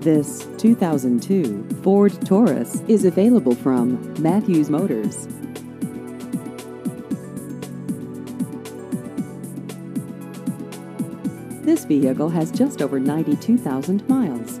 This 2002 Ford Taurus is available from Matthews Motors. This vehicle has just over 92,000 miles.